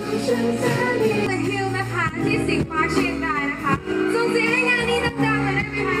The Hill นะคะที่สิงห์พร์เชียงรายนะคะส่งสีให้งานนี้ดังๆเลยได้ไหมคะ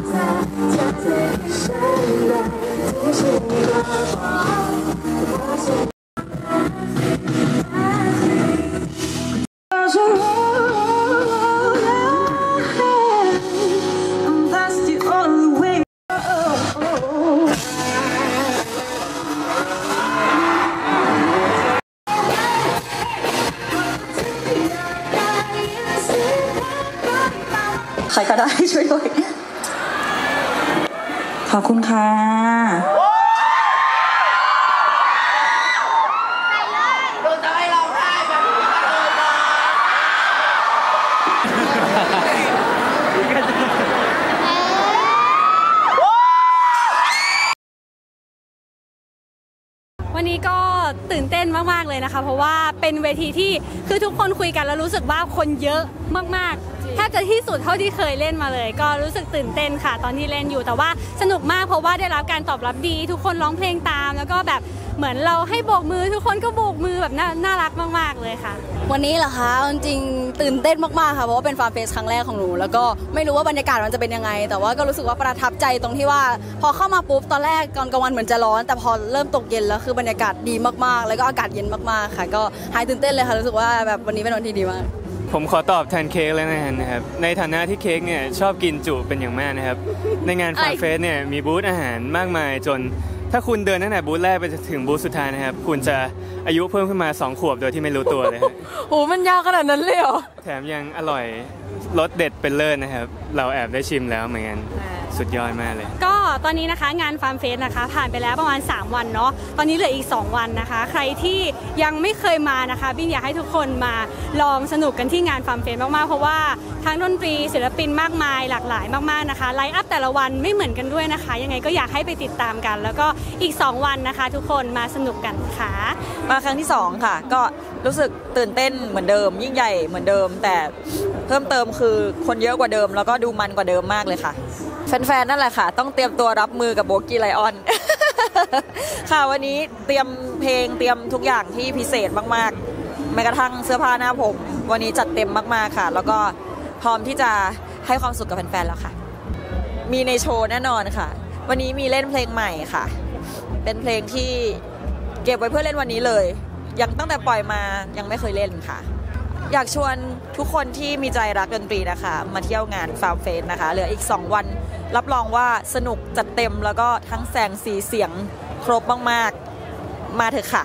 นเลยที่ฉันมาบอกว่าฉัน That's the only way. ใครก็ได้ช่วยด้วย ขอบคุณค่ะ วันนี้ก็ ตื่นเต้นมาก ๆ เลยนะคะ เพราะว่าเป็นเวทีที่คือทุกคนคุยกันแล้วรู้สึกว่าคนเยอะมากๆแทบจะที่สุดเท่าที่เคยเล่นมาเลย ก็รู้สึกตื่นเต้นค่ะ ตอนที่เล่นอยู่แต่ว่าสนุกมากเพราะว่าได้รับการตอบรับดี ทุกคนร้องเพลงตาม แล้วก็แบบ เหมือนเราให้โบกมือทุกคนก็โบกมือแบบน่านารักมาก ๆ เลยค่ะ วันนี้เหรอคะจริงตื่นเต้นมากๆค่ะเพราะว่าเป็นฟาร์มเฟสครั้งแรกของหนู แล้วก็ไม่รู้ว่าบรรยากาศมันจะเป็นยังไง แต่ว่าก็รู้สึกว่าประทับใจตรงที่ว่า พอเข้ามาปุ๊บตอนแรกก่อนกลางวันเหมือนจะร้อน แต่พอเริ่มตกเย็นแล้วคือบรรยากาศดีมากๆ แล้วก็อากาศเย็นมากๆค่ะ ก็หายตื่นเต้นเลยค่ะรู้สึกว่าแบบวันนี้เป็นวันที่ดีมากผมขอตอบแทนเค้กเลยนะครับ ในฐานะที่เค้กเนี่ยชอบกินจุเป็นอย่างมากนะครับ ในงานฟาร์มเฟสเนี่ยมีบูธอาหารมากมายจน ถ้าคุณเดินตั้งแต่บูธแรกไปถึงบูธสุดท้ายนะครับ คุณจะอายุเพิ่มขึ้นมา 2 ขวบโดยที่ไม่รู้ตัวเลยฮะโอ้มันยาวขนาดนั้นเลยเหรอ แถมยังอร่อยรสเด็ดเป็นเลิศนะครับ เราแอบได้ชิมแล้วเหมือนกัน สุดยอดมากเลย ก็ตอนนี้นะคะงาน Farm Fest นะคะ ผ่านไปแล้วประมาณ 3 วันเนาะตอนนี้เหลืออีก 2 วันนะคะ ใครที่ยังไม่เคยมานะคะบินอยากให้ทุกคนมาลองสนุกกันที่งาน Farm Fest มากๆ เพราะว่าทั้งดนตรีศิลปินมากมายหลากหลายมากๆนะคะ line up แต่ละวันไม่เหมือนกันด้วยนะคะ ยังไงก็อยากให้ไปติดตามกัน แล้วก็ อีก 2 วันนะคะ ทุกคนมาสนุกกันค่ะมาครั้งที่ 2 ค่ะ ก็รู้สึกตื่นเต้นเหมือนเดิม ยิ่งใหญ่เหมือนเดิม แต่เพิ่มเติมคือคนเยอะกว่าเดิม แล้วก็ดูมันกว่าเดิมมากเลยค่ะ แฟนๆนั่นแหละค่ะ ต้องเตรียมตัวรับมือกับโบกี้ไลออนค่ะวันนี้เตรียมเพลงเตรียมทุกอย่างที่พิเศษมากๆแม้กระทั่งเสื้อผ้าหน้าผม วันนี้จัดเต็มมากๆค่ะ แล้วก็พร้อมที่จะให้ความสุขกับแฟนๆแล้วค่ะ มีในโชว์แน่นอนค่ะ วันนี้มีเล่นเพลงใหม่ค่ะ เป็นเพลงที่เก็บไว้เพื่อเล่นวันนี้เลย ยังตั้งแต่ปล่อยมายังไม่เคยเล่นค่ะ อยากชวนทุกคนที่มีใจรักดนตรีนะคะ มาเที่ยวงานฟาร์มเฟสนะคะ เหลืออีก 2 วัน รับรองว่าสนุกจัดเต็มแล้วก็ทั้งแสงสีเสียงครบมากๆ มาเถอะค่ะ